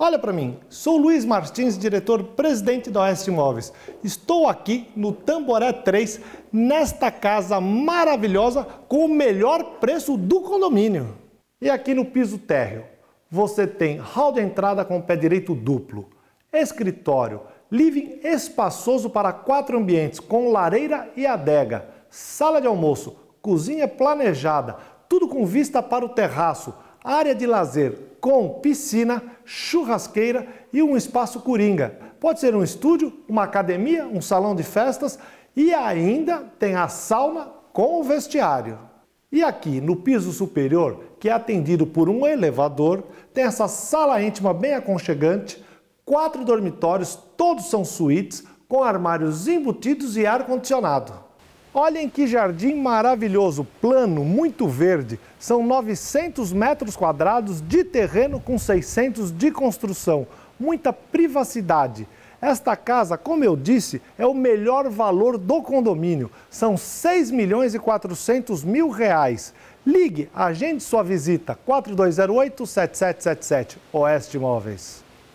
Olha para mim, sou Luiz Martins, diretor-presidente da Oeste Imóveis. Estou aqui no Tamboré 3, nesta casa maravilhosa com o melhor preço do condomínio. E aqui no piso térreo, você tem hall de entrada com pé direito duplo, escritório, living espaçoso para quatro ambientes com lareira e adega, sala de almoço, cozinha planejada, tudo com vista para o terraço, área de lazer com piscina, churrasqueira e um espaço coringa. Pode ser um estúdio, uma academia, um salão de festas e ainda tem a sauna com o vestiário. E aqui no piso superior, que é atendido por um elevador, tem essa sala íntima bem aconchegante, quatro dormitórios, todos são suítes, com armários embutidos e ar-condicionado. Olhem que jardim maravilhoso, plano, muito verde. São 900 metros quadrados de terreno com 600 de construção. Muita privacidade. Esta casa, como eu disse, é o melhor valor do condomínio. São 6 milhões e 400 mil reais. Ligue, agende sua visita 4208-7777, Oeste Imóveis.